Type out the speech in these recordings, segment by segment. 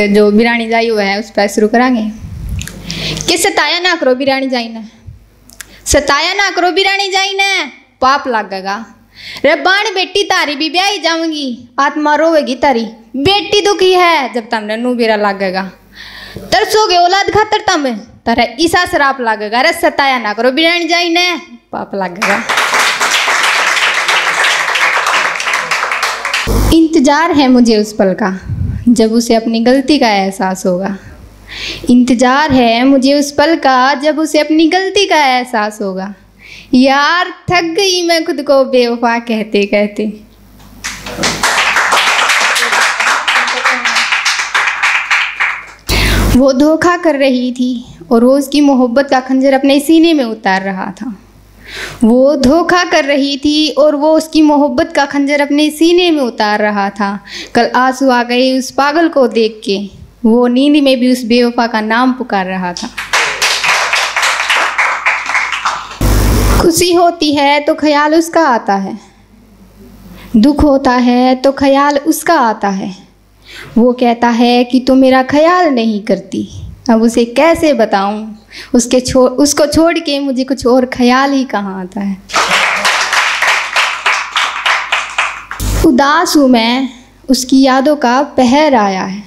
कि जो बिरानी जाई हुआ है, उस पर शुरू करांगे। कि सताया ना करो बिरानी जाई ने। सताया ना करो बिरानी जाई ने, पाप लगेगा। रे बाण बेटी तारी भी ब्याही जाऊँगी, आत्मा रोवेगी तारी। बेटी दुखी है, जब तुमने नू बेरा लगेगा। तरसोगे औलाद खातर तम, तारा ईसा शराप लगेगा। रे सताया ना करो बिरानी जाई ने, पाप लगेगा। इंतज़ार है मुझे उस पल का। जब उसे अपनी गलती का एहसास होगा। इंतज़ार है मुझे उस पल का जब उसे अपनी गलती का एहसास होगा। यार, थक गई मैं खुद को बेवफा कहते कहते वो धोखा कर रही थी और वो उसकी मोहब्बत का खंजर अपने सीने में उतार रहा था। वो धोखा कर रही थी और वो उसकी मोहब्बत का खंजर अपने सीने में उतार रहा था। कल आँसू आ गए उस पागल को देख के। वो नींद में भी उस बेवफा का नाम पुकार रहा था। खुशी होती है तो ख्याल उसका आता है। दुख होता है तो ख्याल उसका आता है। वो कहता है कि तू मेरा ख्याल नहीं करती। अब उसे कैसे बताऊँ? उसके छो, उसको छोड़ के मुझे कुछ और ख्याल ही कहाँ आता है। उदास हूँ मैं, उसकी यादों का पहर आया है।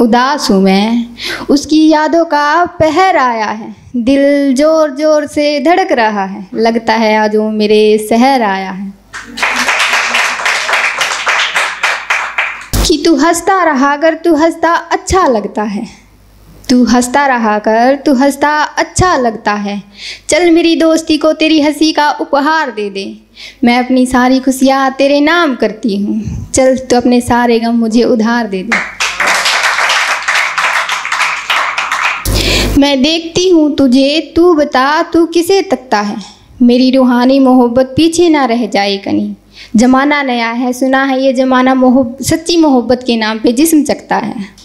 उदास हूँ मैं, उसकी यादों का पहर आया है। दिल ज़ोर ज़ोर से धड़क रहा है। लगता है आज वो मेरे शहर आया है। कि तू हंसता रहा, अगर तू हंसता अच्छा लगता है। तू हंसता रहा कर, तू हंसता अच्छा लगता है। चल मेरी दोस्ती को तेरी हँसी का उपहार दे दे। मैं अपनी सारी खुशियाँ तेरे नाम करती हूँ। चल तू अपने सारे गम मुझे उधार दे दे। मैं देखती हूँ तुझे, तू बता तू किसे तकता है। मेरी रूहानी मोहब्बत पीछे ना रह जाए कहीं। जमाना नया है, सुना है ये जमाना मोहब, सच्ची मोहब्बत के नाम पे जिस्म चकता है।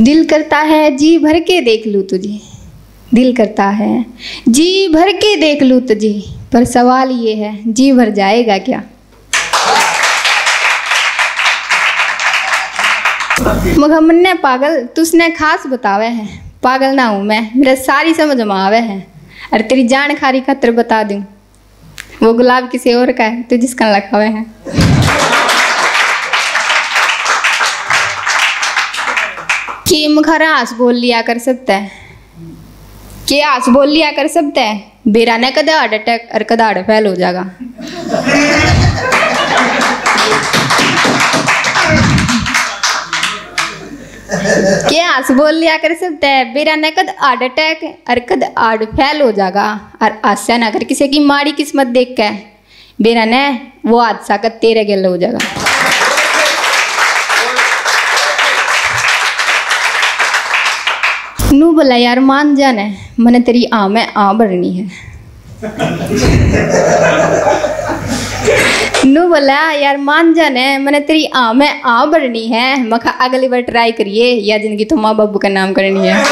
दिल करता है, जी भर के देख लूँ तुझे। दिल करता है, जी भर के देख लूँ तुझे। पर सवाल ये है, जी भर जाएगा क्या? मगर पागल, तुसने खास बतावे है। पागल ना हूँ मैं, मेरा सारी समझ में आवे है। अरे तेरी जान खारी खतर बता दूँ। वो गुलाब किसी और का है तू जिसका लखावे है? कि मुखरा आस बोल लिया कर सकता है? कि आस बोल लिया कर सकता है? बेरा ने कदा हार्ट अटैक और कदा हार्ट फेल हो जाएगा। के आस बोल लिया कर सकता है? बेरा ने कद हार्ट अटैक और कद हार्ट फेल हो जाएगा। और आशा ना कर किसी की माड़ी किस्मत देख के बेरा ने वो हादसा कर तेरे गल हो जाएगा। नू बोला, यार, मान जाना मैंने तेरी आ, में आ भरनी है. नू बोला, यार, मान जाने मैंने तेरी आ, में आ भरनी है मखा अगली बार ट्राई करिए, या ज़िंदगी तो माँ बाबू का नाम करनी है.